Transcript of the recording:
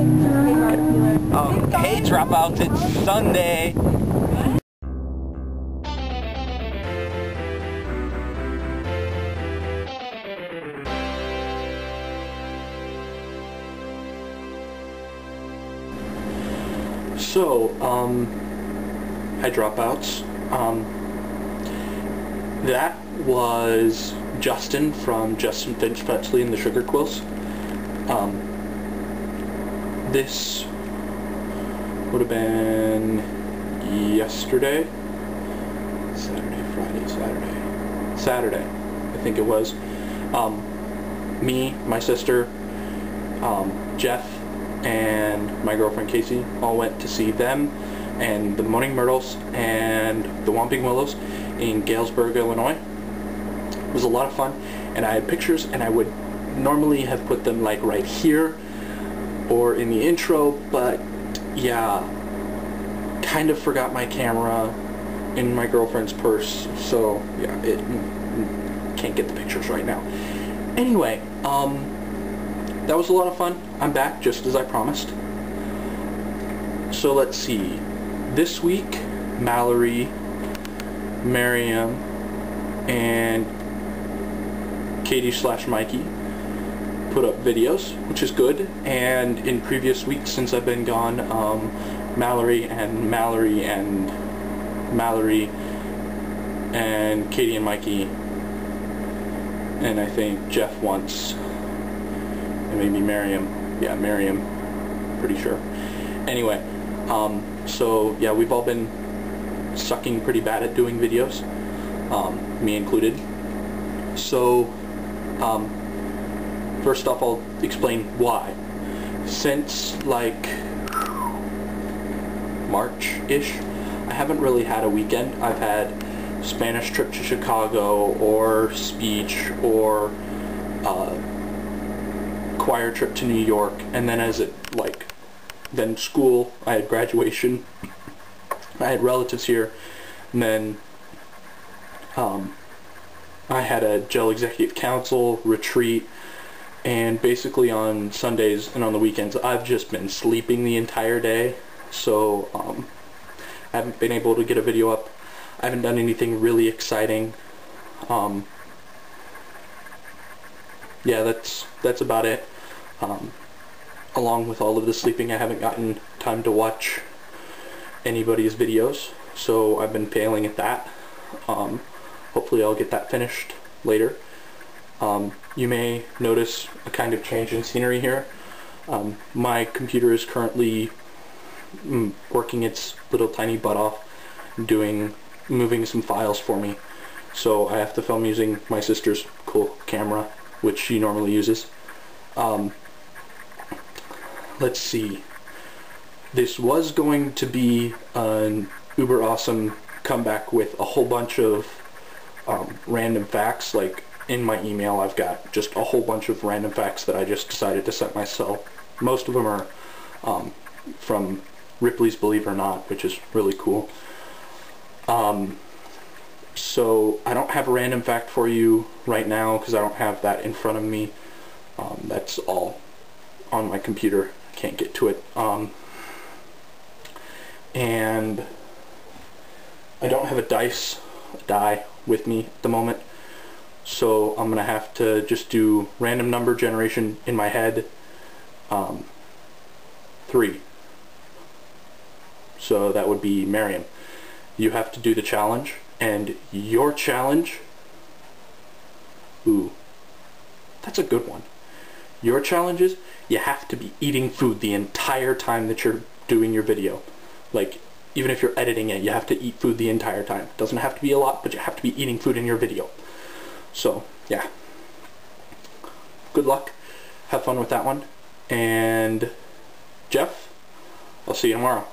Hey dropouts, it's Sunday. So, um, hi dropouts. Um, that was Justin from Justin Finch Fletchley and the Sugar Quills. Um, this would have been yesterday, Saturday, Friday, Saturday, Saturday, I think it was. Um, me, my sister, um, Jeff, and my girlfriend Casey all went to see them and the Moaning Myrtles and the Whomping Willows in Galesburg, Illinois. It was a lot of fun and I had pictures and I would normally have put them like right here or in the intro but yeah kind of forgot my camera in my girlfriend's purse so yeah it can't get the pictures right now anyway um that was a lot of fun. I'm back just as I promised. So let's see. This week, Mallory, Miriam, and Katie slash Mikey put up videos, which is good. And in previous weeks since I've been gone, um, Mallory and Mallory and Mallory and Katie and Mikey and I think Jeff once and maybe Miriam. Yeah, Miriam. Pretty sure. Anyway, um, so yeah, we've all been sucking pretty bad at doing videos, um, me included. So, um, first off, I'll explain why. Since like March-ish, I haven't really had a weekend. I've had Spanish trip to Chicago or speech or uh, choir trip to New York, and then as it, like, then school, I had graduation, I had relatives here, and then um, I had a gel executive council retreat, and basically on Sundays and on the weekends, I've just been sleeping the entire day, so um, I haven't been able to get a video up. I haven't done anything really exciting. Um, yeah, that's that's about it. Um, along with all of the sleeping, I haven't gotten time to watch anybody's videos, so I've been failing at that. Um, hopefully I'll get that finished later. Um, you may notice a kind of change in scenery here. Um, my computer is currently mm, working its little tiny butt off doing moving some files for me so I have to film using my sister's cool camera which she normally uses um, let's see. This was going to be an uber awesome comeback with a whole bunch of um, random facts. Like in my email, I've got just a whole bunch of random facts that I just decided to set myself. Most of them are um, from Ripley's Believe It Or Not, which is really cool. Um, so I don't have a random fact for you right now because I don't have that in front of me. Um, that's all on my computer can't get to it. Um, and I don't have a dice, a die with me at the moment. So I'm going to have to just do random number generation in my head. Um, three. So that would be Miriam. You have to do the challenge. And your challenge... Ooh. That's a good one. Your challenge is you have to be eating food the entire time that you're doing your video. Like, even if you're editing it, you have to eat food the entire time. It doesn't have to be a lot, but you have to be eating food in your video. So, yeah. Good luck. Have fun with that one. And, Jeff, I'll see you tomorrow.